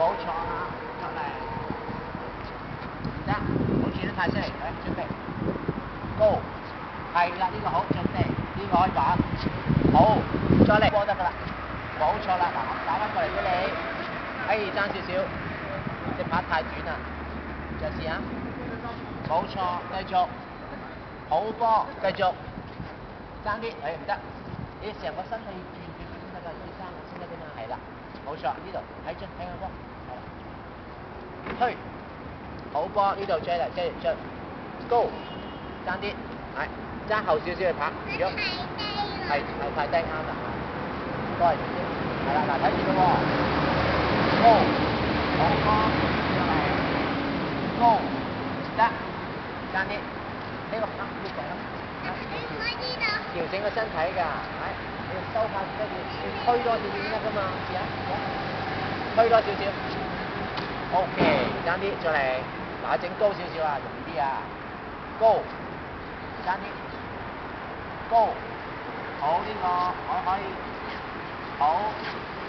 冇錯啦，出嚟，得，好似都太犀利，嚟準備，Go，係啦，呢個好，準備，呢個可以打，好，再嚟，波得㗎啦，冇錯啦，嗱，我打翻過嚟俾你，哎，爭少少，隻拍太短啦，再試下，冇錯，繼續，好波，繼續，爭啲，哎唔得，你成個身體要轉轉先得㗎，要爭先得㗎嘛，係啦。冇錯，呢度睇進睇個波，係啦，推，好波呢度追嚟追追，Go，爭啲，係爭後少少去拍，如果係係太低啱啦，唔該，係啦，嗱睇住咯喎，Go，好波，出嚟，Go，得，爭啲，呢個拍要整，調整個身體㗎，係。收下唔得要推多少少先得噶嘛，試下，推多少少，OK，爭啲再嚟，嗱整高少少啊，容易啲啊，高，爭啲，高，好呢個可可以，好。